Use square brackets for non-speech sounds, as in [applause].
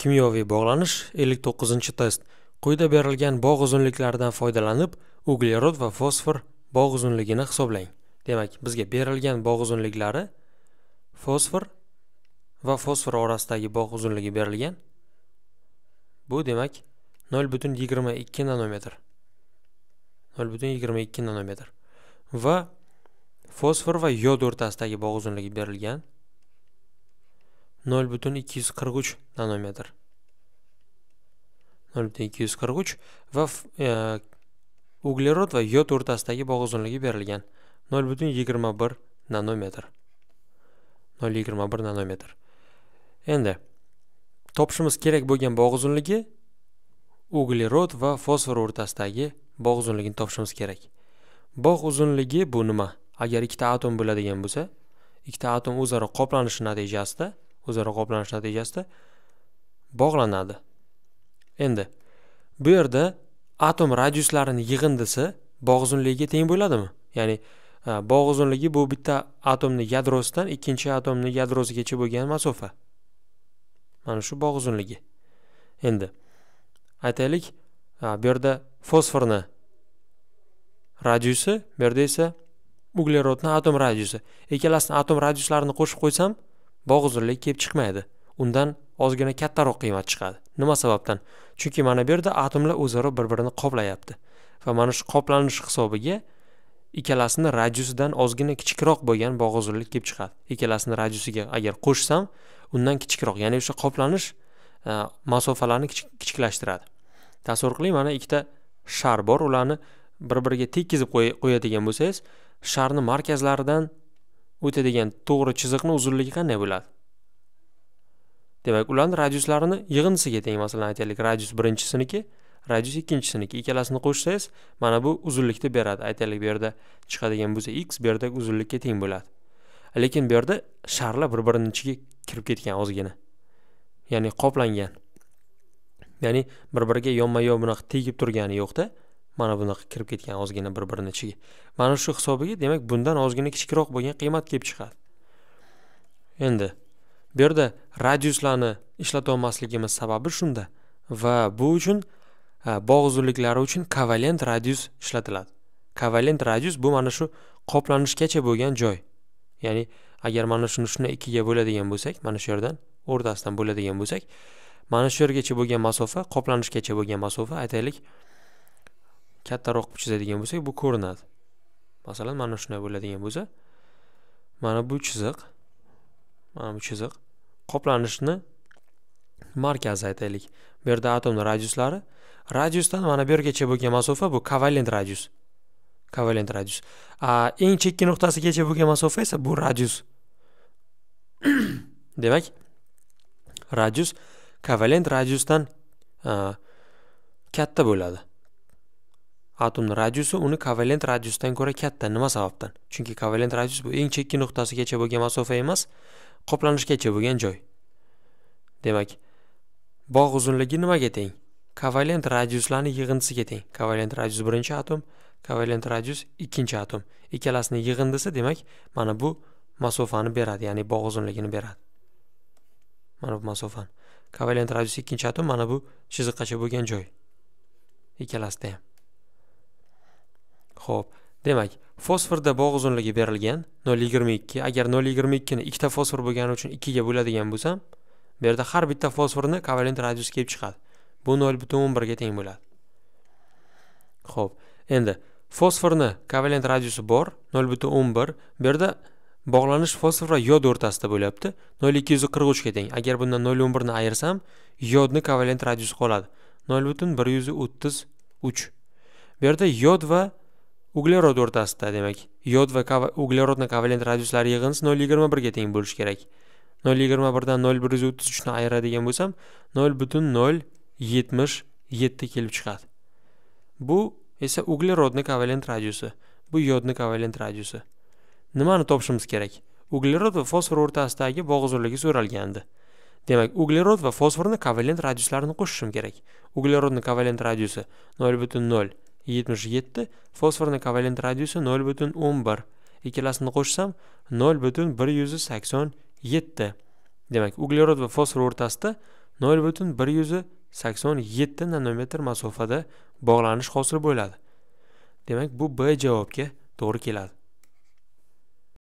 Kimyoviy bog'lanish 59-test. Quyida berilgan bog' uzunliklaridan foydalanib, uglerod va fosfor bog' uzunligini hisoblang. Demak, bizga berilgan bog' uzunliklari fosfor va fosfor orasidagi bog' uzunligi berilgan. Bu demak 0.22 nanometr. 0.22 nanometr. Va fosfor va yod o'rtasidagi bog' uzunligi berilgan. 0.243 nanometr. 0.243 va e, uglerod va yod o'rtasidagi bog' uzunligi berilgan 0.21 nanometr. 0.21 nanometr. Endi topishimiz kerak bo'lgan bog' uzunligi uglerod va fosfor o'rtasidagi bog' uzunligini topishimiz kerak. Bog' uzunligi bu nima? Agar ikkita atom bo'ladigan bo'lsa, ikkita atom o'zaro qoplanishi natijasida o'zaro qoplanish natijasida bog'lanadi. Endi bu yerda atom radiuslarini yig'indisi bog' uzunligiga teng bo'ladimi? Ya'ni e, bog' uzunligi bu bitta atomni yadrosidan ikkinchi atomni yadrosigacha bo'lgan masofa. Mana shu bog' uzunligi. Endi aytaylik e, bu yerda fosforni radiusi bu yerda esa uglerodni atom radiusi. Ikkalasini atom radiuslarini qo'shib qo'ysam bog'uzirlik kelib chiqmaydi. Undan ozgina kattaroq qiymat chiqadi. Nima sababdan? Chunki mana bu yerda atomlar o'zaro bir birini qoplayapti. Va mana shu qoplanish hisobiga ikkalasini radiusidan ozgina kichikroq bo'lgan bog'uzirlik kelib chiqadi. Ikkalasini radiusiga agar qo'shsam undan kichikroq ya'ni o'sha qoplanish e, masofalarni kichiklashtiradi. Tasavvur qiling mana ikkita shar bor. Ularni bir biriga tekkizib qo'yadigan bo'lsangiz sharni markazlaridan o'tadigan to'g'ri chiziqni uzunligi qanday bo'ladi? Demak ularni radiuslarini yig'indisiga teng masalan aytaylik radius birinchisiniki radius ikkinchisiniki ikkalasini qo'shsangiz mana bu uzunlikni beradi. Aytaylik bu yerda chiqadigan bo'lsa x bu yerda uzunlikka teng bo'ladi. Lekin bu yerda sharlar bir birini ichiga kirib ketgan ozgina. Ya'ni qoplangan. Ya'ni bir biriga yonma yon bunaqa tegib turgani yo'qda. Mana bunaqa kirib ketgan ozgina bir birini ichiga mana shu hisobiga demak bundan ozgina kichikroq bo'lgan qiymat kelib chiqadi. Endi bu yerda radiuslarni ishlatolmasligimiz sababi shunda va bu uchun e, bog' uzunliklari uchun kovalent radius ishlatiladi. Kovalent radius bu mana shu qoplanishgacha bo'lgan joy. Ya'ni agar mana shuni shuni ikkiga bo'ladigan bo'lsak mana shu yerdan o'rtasidan bo'ladigan bo'lsak mana shu yergacha bo'lgan masofa qoplanishgacha bo'lgan masofa aytaylik. Kattaroq qilib chizadigan bo'lsak bu ko'rinadi. Masalan mana shunday bo'ladigan bo'lsa mana bu chiziq mana bu chiziq qoplanishni markazi aytaylik. Bu yerda atomni radiuslari radiusdan mana bu yergacha bo'lgan masofa bu kovalent radius. Kovalent radius. A eng chekka nuqtasigacha bo'lgan masofa esa bu radius. [clears throat] Demak radius kovalent radiusdan katta bo'ladi. Atomni radiusi uni kovalent radiusdan ko'ra katta. Nima sababdan? Chunki kovalent radius bu eng chekka nuqtasigacha bo'lgan masofa emas qoplanishgacha bo'lgan joy. Demak bog' uzunligi nimaga teng? Kovalent radiuslarni yig'indisiga teng. Kovalent radius birinchi atom kovalent radius ikkinchi atom. Ikkalasini yig'indisi demak mana bu masofani beradi ya'ni bog' uzunligini beradi. Mana bu masofani. Kovalent radius ikkinchi atom mana bu chiziqqacha bo'lgan joy. Ikkalasida ham. Xo'p, demak, fosforda bog' uzunligi berilgan 0.22. Agar 0.22 ni ikkita fosfor bo'lgani uchun 2 ga bo'ladigan bo'lsam, bu yerda har bitta fosforni kovalent radiusi kelib chiqadi. Bu 0.11 ga teng bo'ladi. Xo'p, endi fosforni kovalent radiusi bor 0.11. Bu yerda bog'lanish fosfor va yod o'rtasida bo'lyapti 0.243 ga teng. Agar bundan 0.11 ni ayirsam, yodni kovalent radiusi qoladi 0.133. Bu yerda yod va uglerod o'rtasida demak. Yod va uglerodni kovalent radiuslari yig'indisi nol yigirma birga teng bo'lishi kerak. Nol yigirma birdan nol bir yuz o'ttiz uchni ayiradigan bo'lsam nol butun nol yetmish yetti kelib chiqadi. Bu esa uglerodni kovalent radiusi bu yodni kovalent radiusi. Nimani topishimiz kerak? Uglerod va fosfor o'rtasidagi bog' uzunligi so'ralgandi. Demak uglerod va fosforni kovalent radiuslarini qo'shishim kerak. Uglerodni kovalent radiusi nol butun nol yetmish yetti fosforni kovalent radiusi nol butun o'n bir. Ikkalasini qo'shsam nol butun bir yuz sakson yetti. Demak uglerod va fosfor o'rtasida nol butun bir yuz sakson yetti nanometr masofada bog'lanish hosil bo'ladi. Demak bu b javobga to'g'ri keladi.